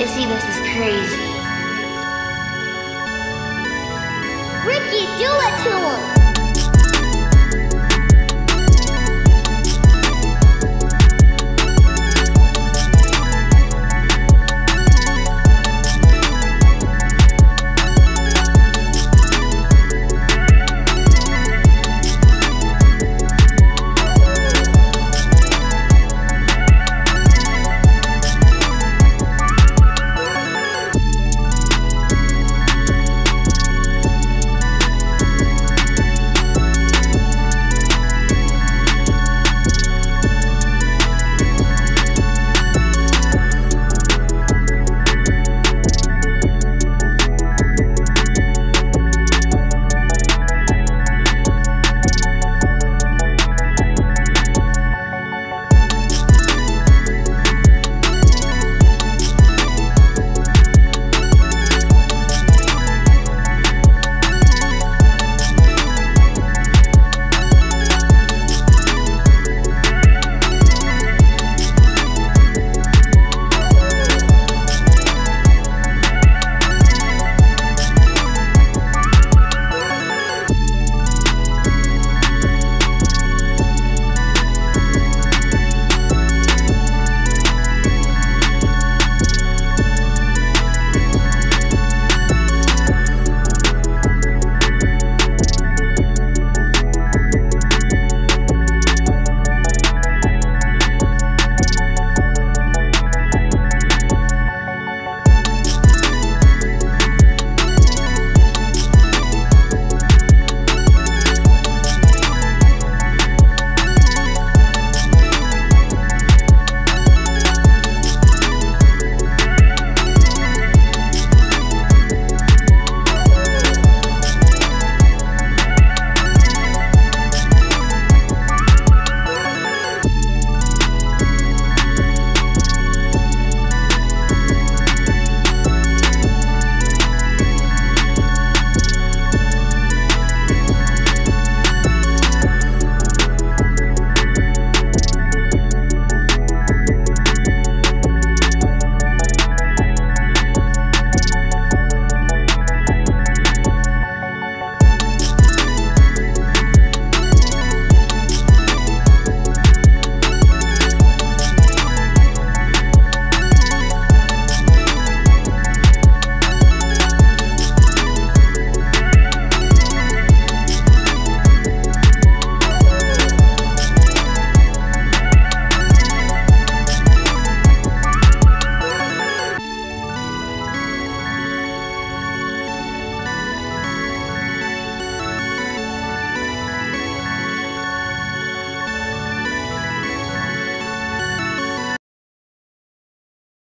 Issy, this is crazy. Ricky, do it to him!